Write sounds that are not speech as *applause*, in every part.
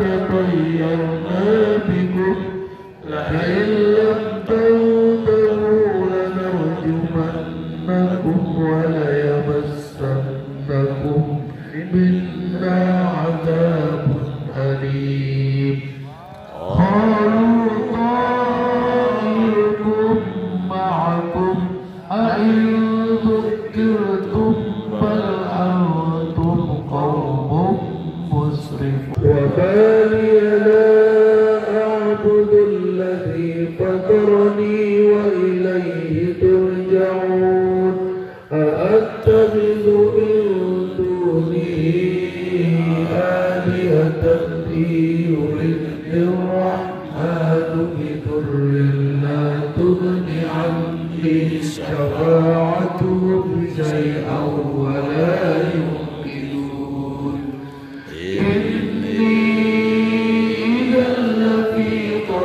تطيرنا بكم لئن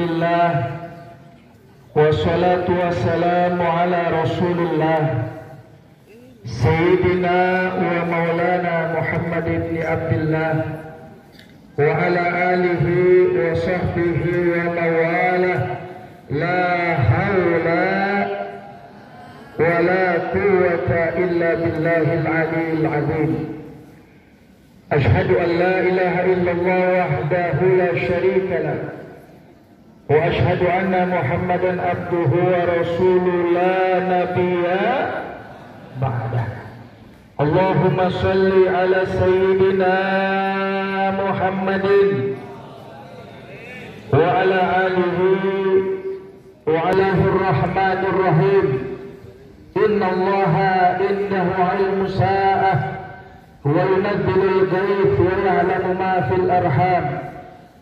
لله والصلاة والسلام على رسول الله سيدنا ومولانا محمد بن عبد الله وعلى آله وصحبه ومواله. لا حول ولا قوة إلا بالله العلي العظيم. أشهد أن لا إله إلا الله وحده لا شريك له. وأشهد أن محمدا عبده ورسوله لا نبي بعده. اللهم صل على سيدنا محمد وعلى آله وعلى الرحمن الرحيم. إن الله إنه علم الساعة وينزل الغيث ويعلم ما في الأرحام.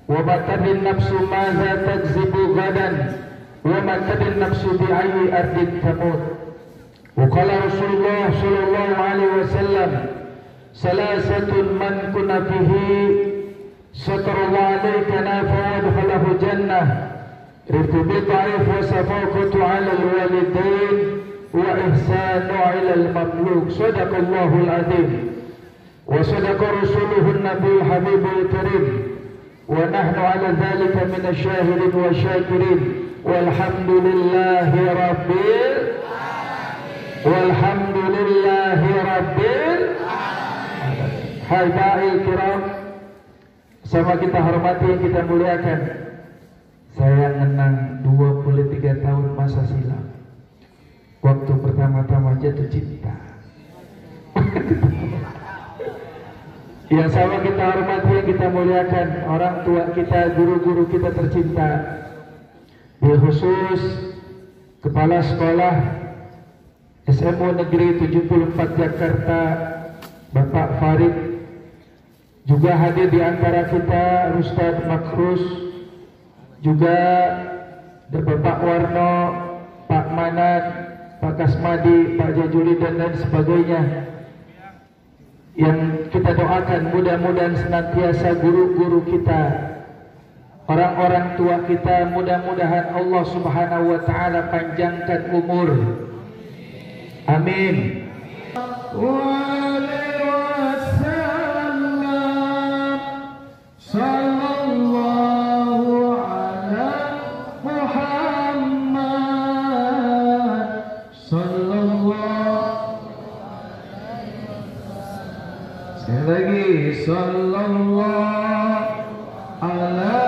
وما تدري النفس ماذا تكذب غدا وما تدري النفس بأي أرض تموت. وقال رسول الله صلى الله عليه وسلم ثلاثة من كن فيه ستر الله عليه كنافه وادخله الجنة رفق بالضعيف وصفاقة على الوالدين وإحسان إلى المملوك صدق الله العظيم. وصدق رسوله النبي الحبيب الكريم. ونحن على ذلك من الشاهدين والشاكرين والحمد لله رب والحمد لله رب Hadirin kiram sama kita hormati yang kita muliakan saya menang 23 tahun masa silam waktu pertama-tama jatuh cinta Yang sama kita hormati yang kita muliakan orang tua kita guru-guru kita tercinta. Bil khusus kepala sekolah SMU Negeri 74 Jakarta Bapak Farid juga hadir di antara kita Ustaz Makrus juga ada Bapak Warno Pak Manat Pak Kasmadi Pak Jajuli dan lain sebagainya yang kita doakan mudah-mudahan senantiasa guru-guru kita orang-orang tua kita mudah-mudahan Allah Subhanahu wa taala panjangkan umur. Amin. Sekali Nabi sallallahu alaihi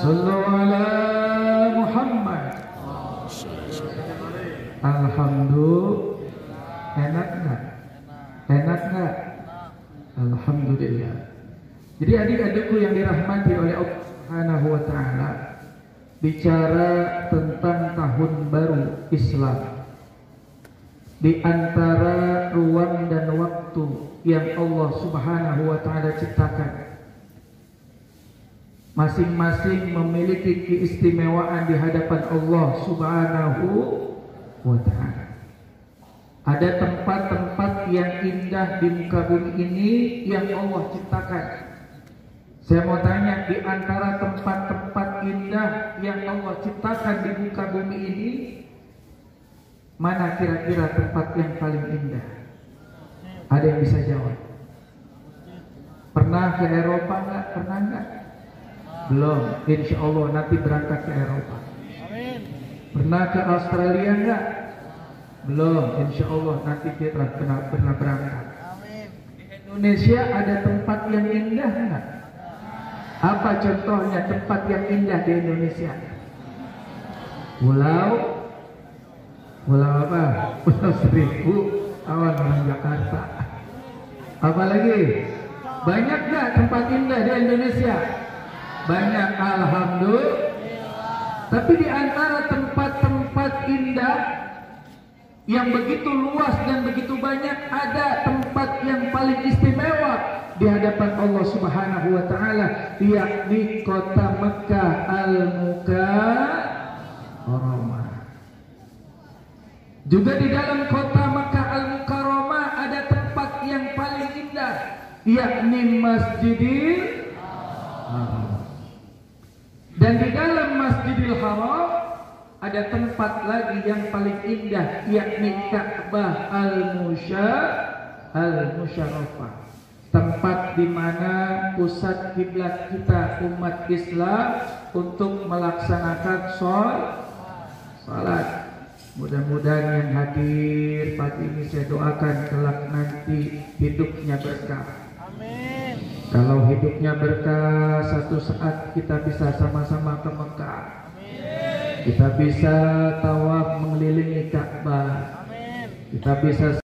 Sallu ala Muhammad Alhamdulillah Enak nggak? Enak nggak? Alhamdulillah. Jadi adik-adikku yang dirahmati oleh Allah Subhanahu wa taala bicara tentang tahun baru Islam. Di antara ruang dan waktu yang Allah Subhanahu wa taala ciptakan masing-masing memiliki keistimewaan di hadapan Allah Subhanahu wa taala. Ada tempat-tempat yang indah di muka bumi ini yang Allah ciptakan. Saya mau tanya di antara tempat-tempat indah yang Allah ciptakan di muka bumi ini, mana kira-kira tempat yang paling indah? Ada yang bisa jawab? Pernah ke Eropa nggak? Pernah nggak? Belum. Insya Allah nanti berangkat ke Eropa. Pernah ke Australia nggak? Belum, insya Allah nanti kita pernah, pernah berangkat. Di Indonesia ada tempat yang indah nggak? Apa contohnya tempat yang indah di Indonesia? Pulau, pulau apa? *laughs* Pulau Seribu, awan orang Jakarta. Apa lagi? Banyak nggak tempat indah di Indonesia? Banyak, alhamdulillah. Tapi di antara tempat-tempat indah yang begitu luas dan begitu banyak ada tempat yang paling istimewa di hadapan Allah Subhanahu wa taala yakni kota Mekah Al-Mukarramah. Juga di dalam kota Mekah Al-Mukarramah ada tempat yang paling indah yakni Masjidil Haram. Dan di dalam Masjidil Haram ada tempat lagi yang paling indah yakni Ka'bah Al-Musya Al-Musyarrafah. Tempat di mana pusat kiblat kita umat Islam untuk melaksanakan salat. Mudah-mudahan yang hadir pagi ini saya doakan kelak nanti hidupnya berkah. Kalau hidupnya berkah, satu saat kita bisa sama-sama ke Mekah. Kita bisa tawaf mengelilingi Ka'bah. Kita bisa